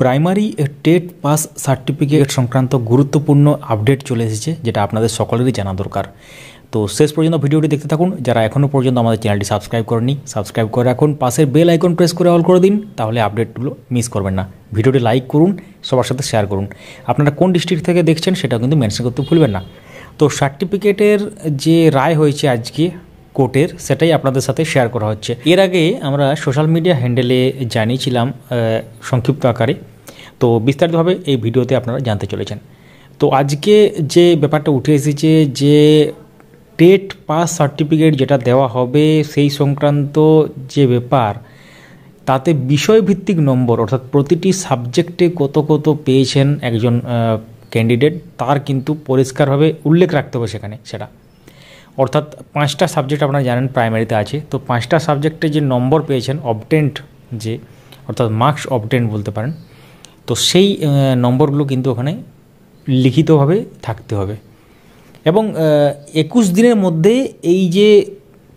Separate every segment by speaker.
Speaker 1: Primary TET pass certificate সংক্রান্ত গুরুত্বপূর্ণ update চলে এসেছে, যেটা আপনাদের সকলেরই জানা দরকার। তো শেষ পর্যন্ত ভিডিওটি দেখতে থাকুন। যারা এখনও পর্যন্ত আমাদের চ্যানেলটি সাবস্ক্রাইব করেনি সাবস্ক্রাইব করে রাখুন। পাশের বেল আইকন প্রেস করে অল করে দিন, তাহলে আপডেটগুলো মিস করবেন না। ভিডিওটি লাইক করুন, সবার সাথে শেয়ার করুন। আপনারা কোন ডিস্ট্রিক্ট থেকে দেখছেন সেটা কিন্তু মেনশন করতে ভুলবেন না। তো সার্টিফিকেটের যে রায় হয়েছে আজকে কোর্টের, সেটাই আপনাদের সাথে শেয়ার করা হচ্ছে। এর আগে আমরা সোশ্যাল মিডিয়া হ্যান্ডেলে জানিয়েছিলাম সংক্ষিপ্ত আকারে। তো বিস্তারিতভাবে এই ভিডিওতে আপনারা জানতে চলেছেন। তো আজকে যে ব্যাপারটা উঠে এসেছে যে টেট পাস সার্টিফিকেট যেটা দেওয়া হবে সেই সংক্রান্ত যে ব্যাপার, তাতে বিষয়ভিত্তিক নম্বর, অর্থাৎ প্রতিটি সাবজেক্টে কত কত পেয়েছেন একজন ক্যান্ডিডেট, তার কিন্তু পরিষ্কারভাবে উল্লেখ রাখতে হবে সেখানে সেটা। অর্থাৎ পাঁচটা সাবজেক্ট আপনারা জানেন প্রাইমারিতে আছে, তো পাঁচটা সাবজেক্টে যে নম্বর পেয়েছেন অবটেন্ট যে, অর্থাৎ মার্কস অবটেন্ট বলতে পারেন তো সেই নম্বরগুলো কিন্তু ওখানে লিখিতভাবে থাকতে হবে। এবং একুশ দিনের মধ্যে এই যে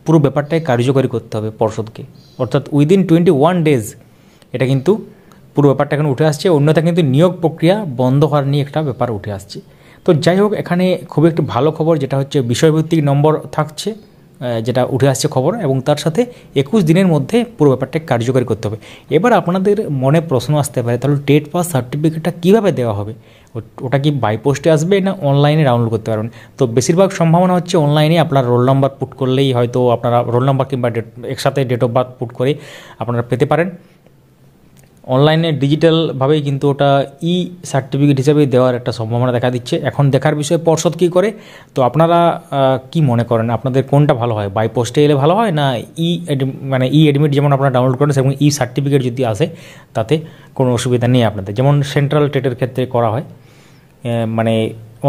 Speaker 1: পুরো ব্যাপারটাকে কার্যকরী করতে হবে পর্ষদকে, অর্থাৎ উইদিন টোয়েন্টি ওয়ান ডেজ এটা কিন্তু পুরো ব্যাপারটা এখানে উঠে আসছে। অন্যথা কিন্তু নিয়োগ প্রক্রিয়া বন্ধ হওয়ার নিয়ে একটা ব্যাপার উঠে আসছে। তো যাই হোক, এখানে খুব একটি ভালো খবর, যেটা হচ্ছে বিষয়ভিত্তিক নম্বর থাকছে। যেটা উঠে আসছে খবর এবং তার সাথে একুশ দিনের মধ্যে পুরো ব্যাপারটা কার্যকরী করতে হবে। এবার আপনাদের মনে প্রশ্ন আসতে পারে, তাহলে টেট পাস সার্টিফিকেটটা কীভাবে দেওয়া হবে? ওটা কি বাই পোস্টে আসবে না অনলাইনে ডাউনলোড করতে পারবেন? তো বেশিরভাগ সম্ভাবনা হচ্ছে অনলাইনে আপনার রোল নাম্বার পুট করলেই হয়তো আপনারা রোল নাম্বার কিংবা ডেট, একসাথে ডেট অফ বার্থ পুট করে আপনারা পেতে পারেন। অনলাইনে ডিজিটালভাবেই কিন্তু ওটা ই সার্টিফিকেট হিসেবে দেওয়ার একটা সম্ভাবনা দেখা দিচ্ছে। এখন দেখার বিষয়ে পর্ষদ কী করে? তো আপনারা কি মনে করেন? আপনাদের কোনটা ভালো হয়? বাই পোস্টে এলে ভালো হয় না ই মানে ই অ্যাডমিট যেমন আপনারা ডাউনলোড করেন এবং ই সার্টিফিকেট যদি আসে, তাতে কোনো অসুবিধা নেই আপনাদের। যেমন সেন্ট্রাল টেটের ক্ষেত্রে করা হয় মানে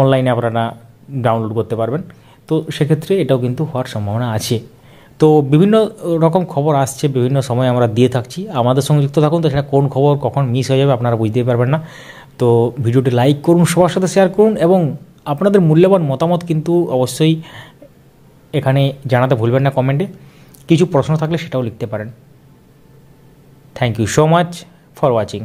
Speaker 1: অনলাইনে আপনারা ডাউনলোড করতে পারবেন। তো সেক্ষেত্রে এটাও কিন্তু হওয়ার সম্ভাবনা আছে। তো বিভিন্ন রকম খবর আসছে, বিভিন্ন সময় আমরা দিয়ে থাকছি। আমাদের সঙ্গে যুক্ত থাকুন তো, সেটা কোন খবর কখন মিস হয়ে যাবে আপনারা বুঝতেই পারবেন না। তো ভিডিওটি লাইক করুন, সবার সাথে শেয়ার করুন এবং আপনাদের মূল্যবান মতামত কিন্তু অবশ্যই এখানে জানাতে ভুলবেন না কমেন্টে কিছু প্রশ্ন থাকলে সেটাও লিখতে পারেন। Thank you so much for watching